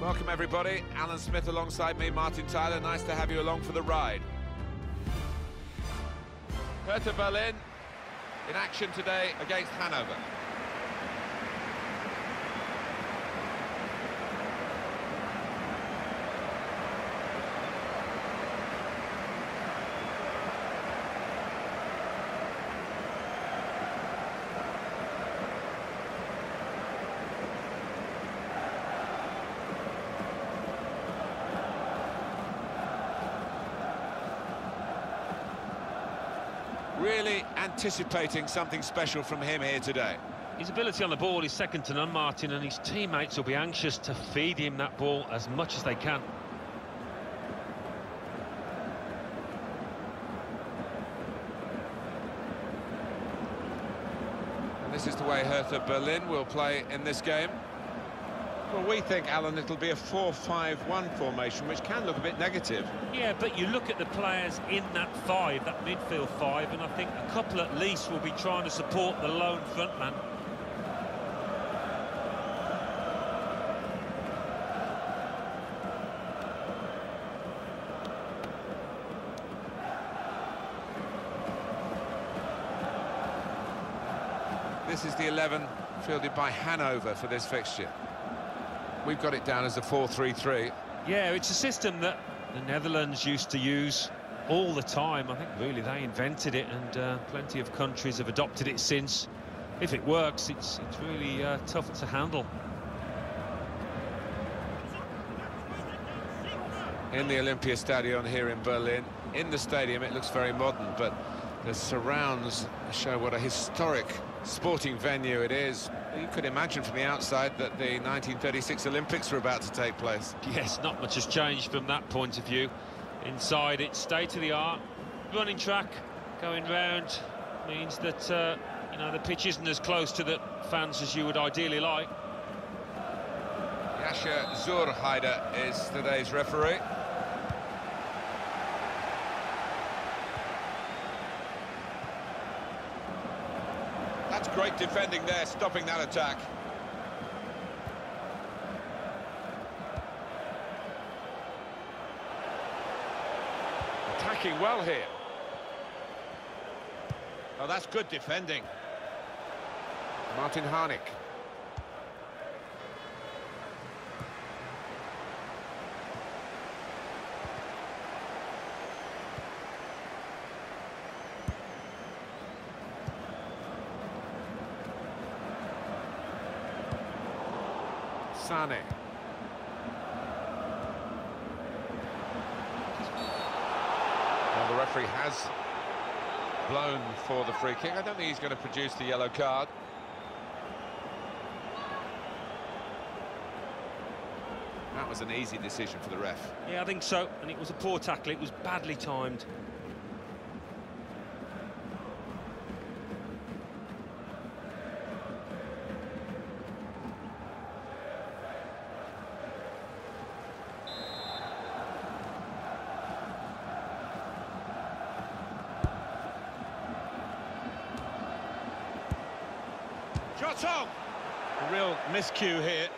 Welcome everybody, Alan Smith alongside me, Martin Tyler. Nice to have you along for the ride. Hertha Berlin in action today against Hannover. Really anticipating something special from him here today. His ability on the ball is second to none, Martin, and his teammates will be anxious to feed him that ball as much as they can. And this is the way Hertha Berlin will play in this game. Well, we think, Alan, it'll be a 4-5-1 formation, which can look a bit negative. Yeah, but you look at the players in that five, that midfield five, and I think a couple at least will be trying to support the lone frontman. This is the 11 fielded by Hannover for this fixture. We've got it down as a 4-3-3. Yeah, it's a system that the Netherlands used to use all the time. I think really they invented it and uh, plenty of countries have adopted it since. If it works, it's, it's really uh, tough to handle. In the Olympiastadion here in Berlin. In the stadium, it looks very modern, but the surrounds show what a historic sporting venue it is. You could imagine from the outside that the 1936 Olympics were about to take place. Yes, not much has changed from that point of view. Inside, it's state-of-the-art. Running track, going round, means that, uh, you know, the pitch isn't as close to the fans as you would ideally like. Jascha Zurheide is today's referee. That's great defending there, stopping that attack. Attacking well here. Oh, that's good defending. Martin Harnik. Sane. Well, the referee has blown for the free kick. I don't think he's going to produce the yellow card. That was an easy decision for the ref. Yeah, I think so, and it was a poor tackle. It was badly timed. A real miscue here.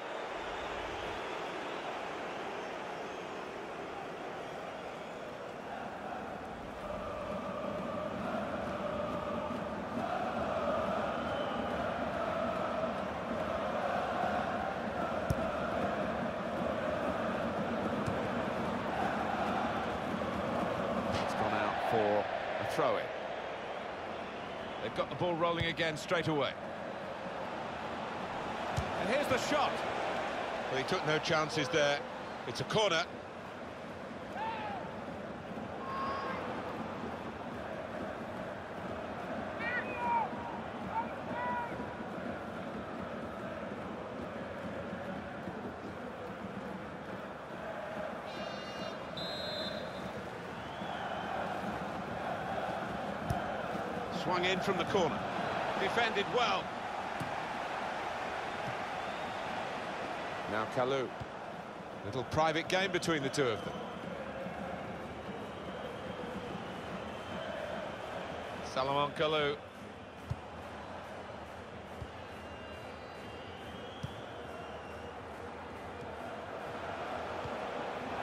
For a throw-in. They've got the ball rolling again straight away. The shot. Well, he took no chances there. It's a corner. Swung in from the corner. Defended well. Now Kalou. Little private game between the two of them. Salomon Kalou.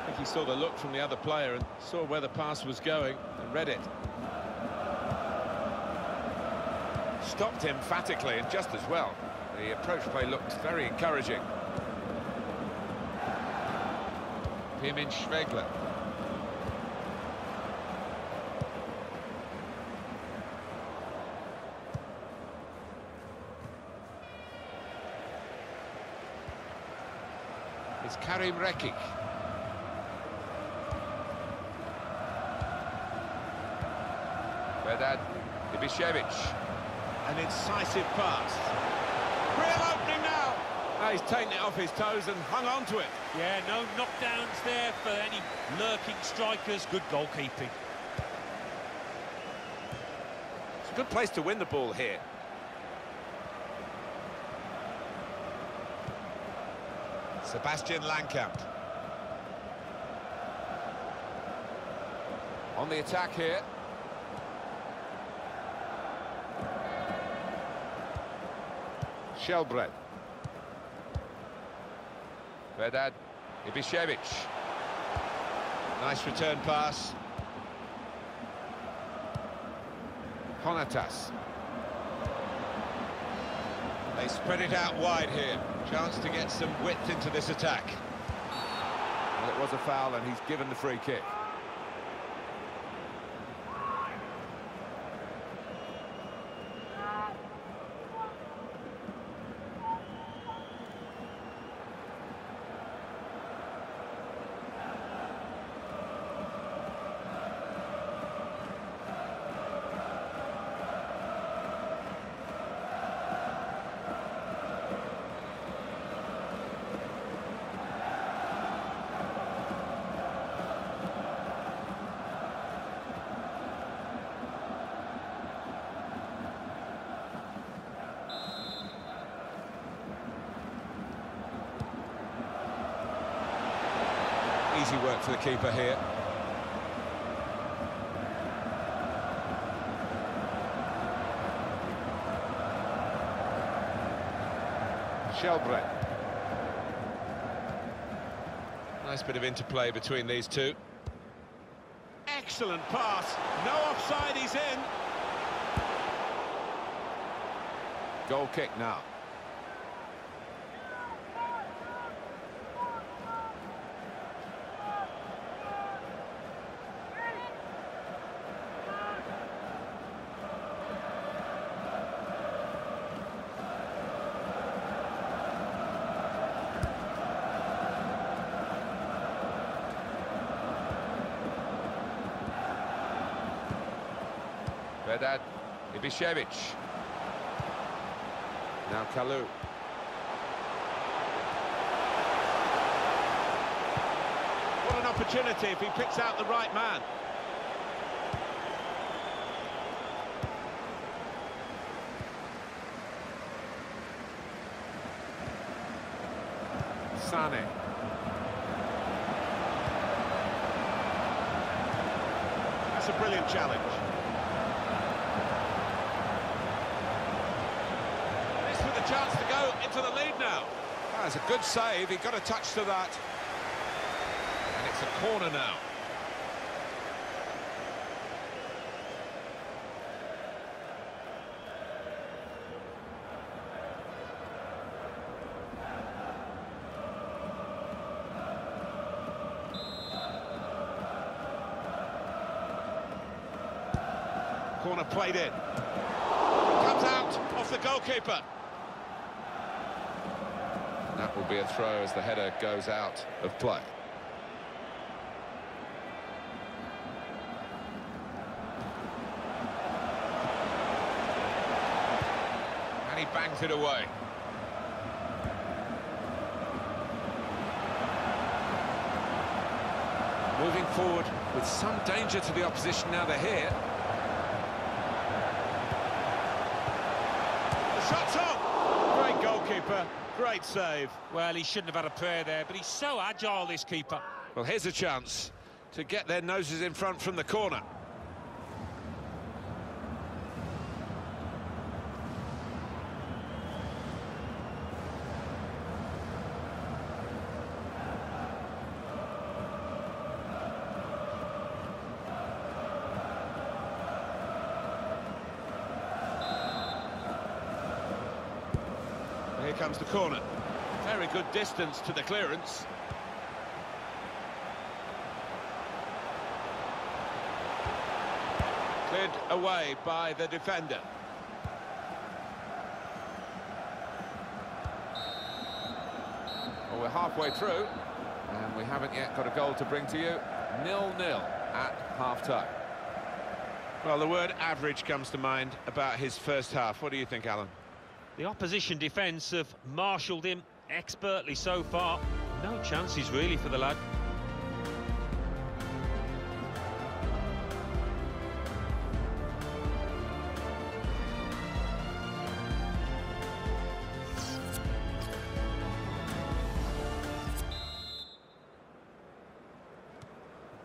I think he saw the look from the other player and saw where the pass was going and read it. Stopped emphatically and just as well. The approach play looked very encouraging. Pirmin Schwegler. It's Karim Rekik. Vedad Ibišević. An incisive pass. Real opening now. now. He's taken it off his toes and hung on to it. Yeah, no knockdowns there for any lurking strikers. Good goalkeeping. It's a good place to win the ball here. Sebastian Langkamp. On the attack here. Skjelbred. Vedad Ibišević. Nice return pass. Jonathas. They spread it out wide here. Chance to get some width into this attack. Well, it was a foul and he's given the free kick. Easy work for the keeper here. Skjelbred. Nice bit of interplay between these two. Excellent pass. No offside, he's in. Goal kick now. Vedad Ibišević. Now Kalou. What an opportunity if he picks out the right man. Sane. That's a brilliant challenge. This with a chance to go into the lead now. That's a good save, he got a touch to that. And it's a corner now. Corner played in. Comes out off the goalkeeper. That will be a throw as the header goes out of play. And he bangs it away. Moving forward with some danger to the opposition now they're here. Goalkeeper. Great save. Well, he shouldn't have had a prayer there, but he's so agile, this keeper. Well, here's a chance to get their noses in front from the corner. comes the corner. Very good distance to the clearance. Cleared away by the defender. Well, we're halfway through, and we haven't yet got a goal to bring to you. Nil-nil at half-time. Well, the word average comes to mind about his first half. What do you think, Alan? The opposition defence have marshalled him expertly so far. No chances really for the lad.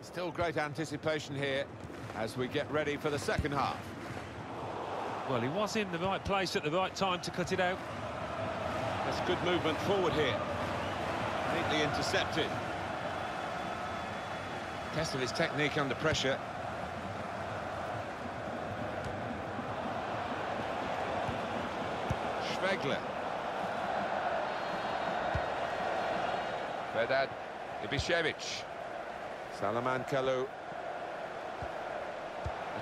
Still great anticipation here as we get ready for the second half. Well, he was in the right place at the right time to cut it out. That's good movement forward here. Neatly intercepted. Test of his technique under pressure. Schwegler. Vedad Ibišević. Salomon Kalou.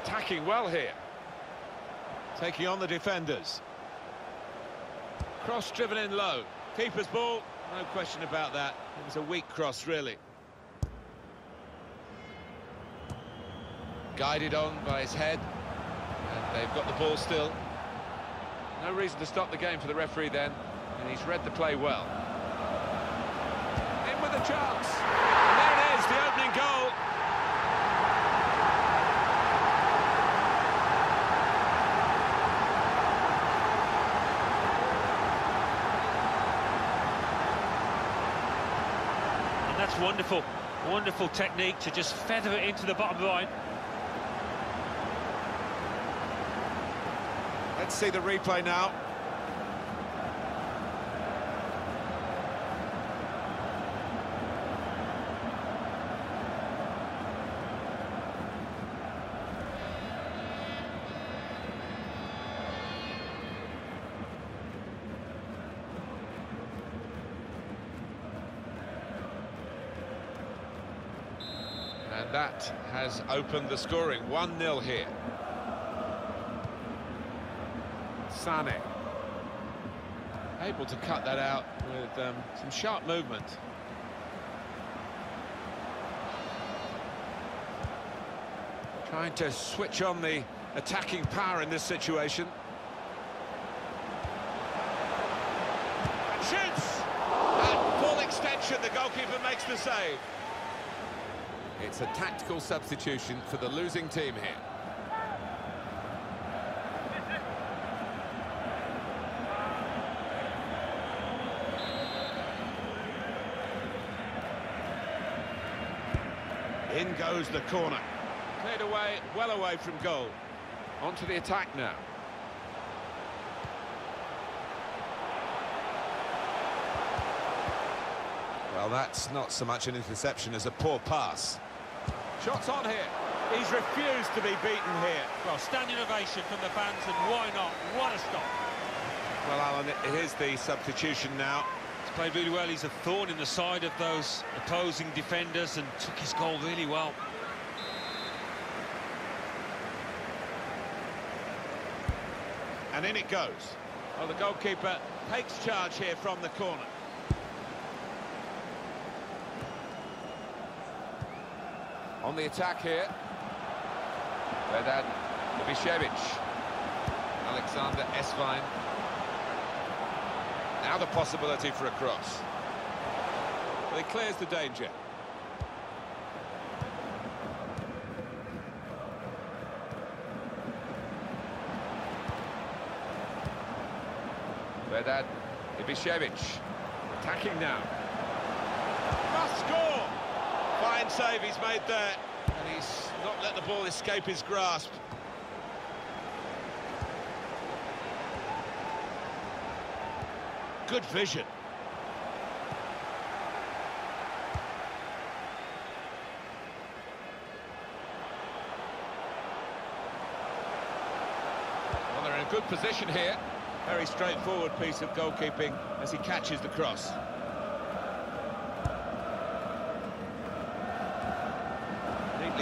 Attacking well here. Taking on the defenders. Cross driven in low. Keeper's ball, no question about that. It was a weak cross, really. Guided on by his head, and they've got the ball still. No reason to stop the game for the referee then, and he's read the play well. In with a chance. And there it is, the opening goal. And that's wonderful. Wonderful technique to just feather it into the bottom line. Let's see the replay now. That has opened the scoring. 1-0 here. Sane. Able to cut that out with um, some sharp movement. Trying to switch on the attacking power in this situation. And shoots! At full extension, the goalkeeper makes the save. It's a tactical substitution for the losing team here. In goes the corner. Cleared away, well away from goal. On to the attack now. Well, that's not so much an interception as a poor pass. Shots on here. He's refused to be beaten here. Well, standing ovation from the fans, and why not? What a stop. Well, Alan, here's the substitution now. He's played really well. He's a thorn in the side of those opposing defenders and took his goal really well. And in it goes. Well, the goalkeeper takes charge here from the corner. On the attack here. Vedad Ibišević. Alexander Esswein. Now the possibility for a cross. But he clears the danger. Vedad Ibišević. Attacking now. Must score! Fine save he's made there. And he's not let the ball escape his grasp. Good vision. Well, they're in a good position here. Very straightforward piece of goalkeeping as he catches the cross.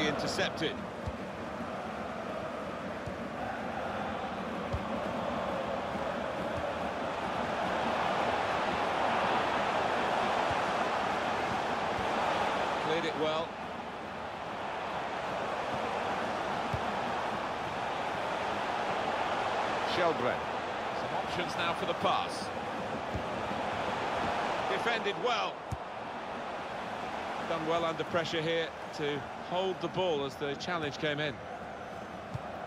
Intercepted. Cleared it well. Skjelbred. Some options now for the pass. Defended well. Done well under pressure here to hold the ball as the challenge came in.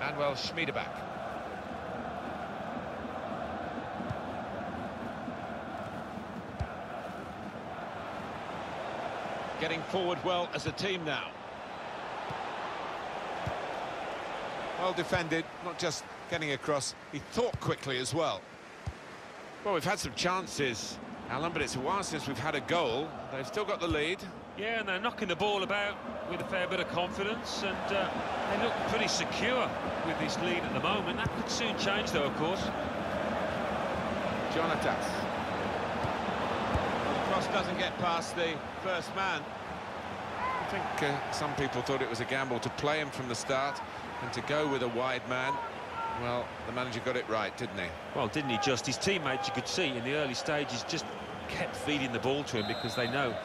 Manuel Schmiedebach. Getting forward well as a team now. Well defended, not just getting across, he thought quickly as well. Well, we've had some chances, Alan, but it's a while since we've had a goal. They've still got the lead. Yeah, and they're knocking the ball about with a fair bit of confidence, and uh, they look pretty secure with this lead at the moment. That could soon change, though, of course. Jonathas. Well, the cross doesn't get past the first man. I think uh, some people thought it was a gamble to play him from the start and to go with a wide man. Well, the manager got it right, didn't he? Well, didn't he just? His teammates, you could see in the early stages, just kept feeding the ball to him because they know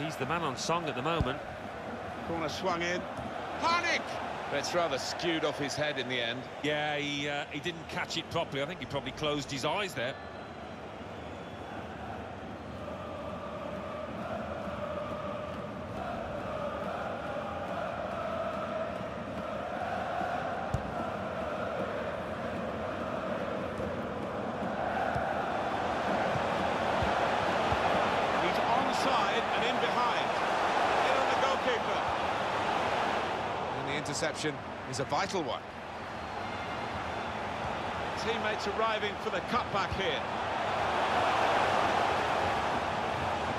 he's the man on song at the moment. Corner swung in. Harnik! It's rather skewed off his head in the end. Yeah, he, uh, he didn't catch it properly. I think he probably closed his eyes there. He's onside and in behind. In on the goalkeeper. And the interception is a vital one. Teammates arriving for the cutback here.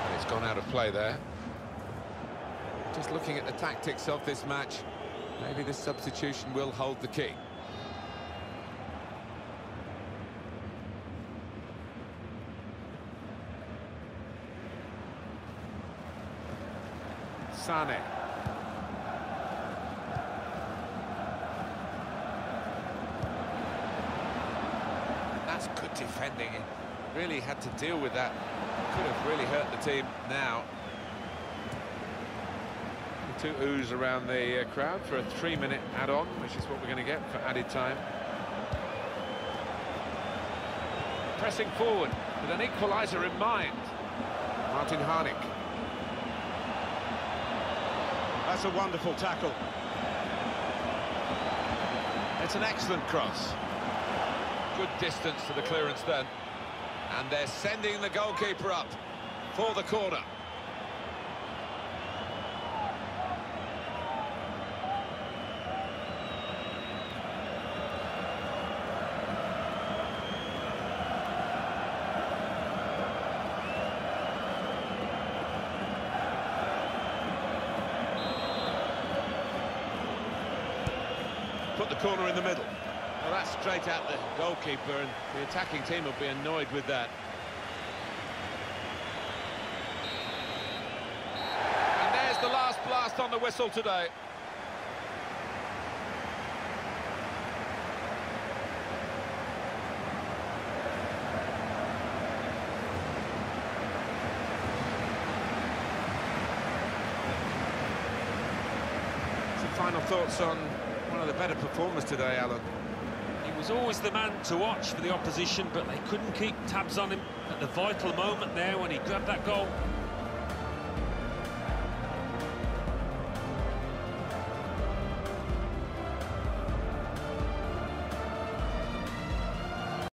And it's gone out of play there. Just looking at the tactics of this match, maybe this substitution will hold the key. Sane. That's good defending. He really had to deal with that. Could have really hurt the team now. Two oohs around the uh, crowd for a three-minute add-on, which is what we're going to get for added time. Pressing forward with an equaliser in mind. Martin Harnik. That's a wonderful tackle. It's an excellent cross. Good distance to the clearance then. And they're sending the goalkeeper up for the corner. Put the corner in the middle. Straight at the goalkeeper, and the attacking team will be annoyed with that. And there's the last blast on the whistle today. Some final thoughts on one of the better performers today, Alan. Was always the man to watch for the opposition, but they couldn't keep tabs on him at the vital moment there when he grabbed that goal.